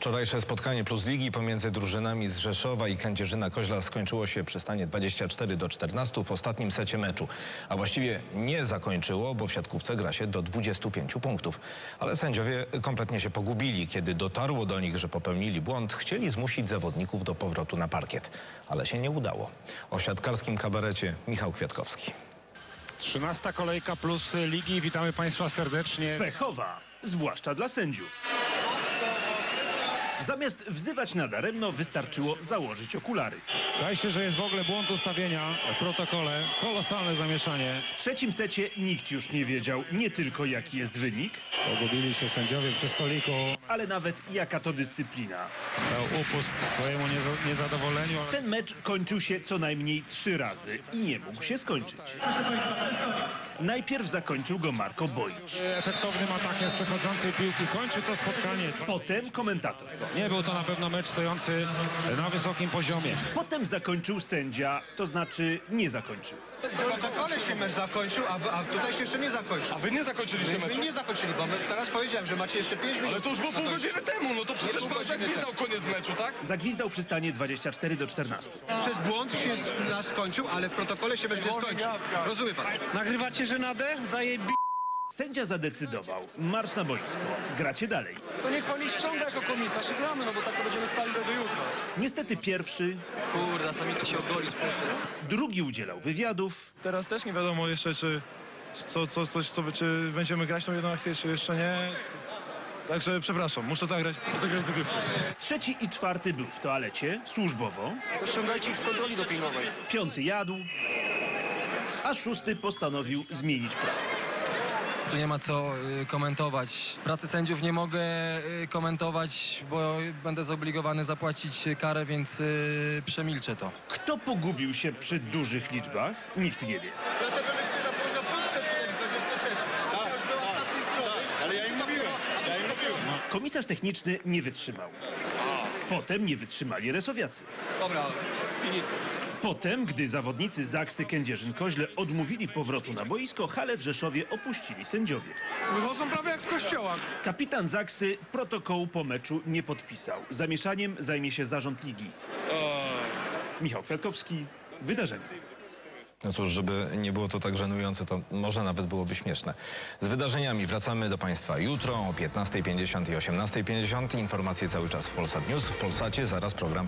Wczorajsze spotkanie plus ligi pomiędzy drużynami z Rzeszowa i Kędzierzyna Koźla skończyło się przy stanie 24 do 14 w ostatnim secie meczu. A właściwie nie zakończyło, bo w siatkówce gra się do 25 punktów. Ale sędziowie kompletnie się pogubili. Kiedy dotarło do nich, że popełnili błąd, chcieli zmusić zawodników do powrotu na parkiet. Ale się nie udało. O siatkarskim kabarecie Michał Kwiatkowski. 13 kolejka plus ligi. Witamy Państwa serdecznie. pechowa, zwłaszcza dla sędziów. Zamiast wzywać nadaremno, wystarczyło założyć okulary. Wydaje się, że jest w ogóle błąd ustawienia w protokole. Kolosalne zamieszanie. W trzecim secie nikt już nie wiedział nie tylko jaki jest wynik, Pogubili się sędziowie przy stoliku. ale nawet jaka to dyscyplina. Dał upust swojemu nieza- niezadowoleniu. Ten mecz kończył się co najmniej trzy razy i nie mógł się skończyć. Najpierw zakończył go Marko Bojcz. Efektownym atakiem z przechodzącej piłki kończy to spotkanie. Potem komentator. Nie był to na pewno mecz stojący na wysokim poziomie. Potem zakończył sędzia, to znaczy nie zakończył. W protokole się mecz zakończył, a, a tutaj się jeszcze nie zakończył. A wy nie zakończyliście Myśmy meczu? nie zakończyli, bo my teraz powiedziałem, że macie jeszcze 5 minut. Ale to już było pół godziny temu, no to przecież pan zagwizdał koniec meczu, tak? Zagwizdał przy stanie 24 do 14. Przez błąd się nas skończył, ale w protokole się mecz nie skończył. Rozumie pan? Nagrywacie żenadę? Zajebi... Sędzia zadecydował. Marsz na boisko. Gracie dalej. To niech pan nie ściąga jako komisarz i gramy, no bo tak to będziemy stali do, do jutra. Niestety pierwszy, Kurda, samika się ogolić poszedł. drugi udzielał wywiadów, Teraz też nie wiadomo jeszcze, czy, co, co, coś, co, czy będziemy grać tą jedną akcję, czy jeszcze nie. Także przepraszam, muszę zagrać, zagrać zagrywkę. trzeci i czwarty był w toalecie, służbowo, To ściągajcie ich z kontroli dopingowej. piąty jadł, a szósty postanowił zmienić pracę. Tu nie ma co y, komentować. Pracy sędziów nie mogę y, komentować, bo będę zobligowany zapłacić karę, więc y, przemilczę to. Kto pogubił się przy dużych liczbach? Nikt nie wie. Dlatego, żeście za późno punkt przesunęli, 23. Tak, już był ostatni strony. Ale ja im mówiłem, ja im mówiłem. Komisarz techniczny nie wytrzymał. Potem nie wytrzymali resowiacy. Dobra, finito. Potem, gdy zawodnicy Zaksy Kędzierzyn-Koźle odmówili powrotu na boisko, halę w Rzeszowie opuścili sędziowie. Wychodzą prawie jak z kościoła. Kapitan Zaksy protokołu po meczu nie podpisał. Zamieszaniem zajmie się zarząd ligi. Michał Kwiatkowski, wydarzenie. No cóż, żeby nie było to tak żenujące, to może nawet byłoby śmieszne. Z wydarzeniami wracamy do Państwa jutro o 15.50 i 18.50. Informacje cały czas w Polsat News. W Polsacie zaraz program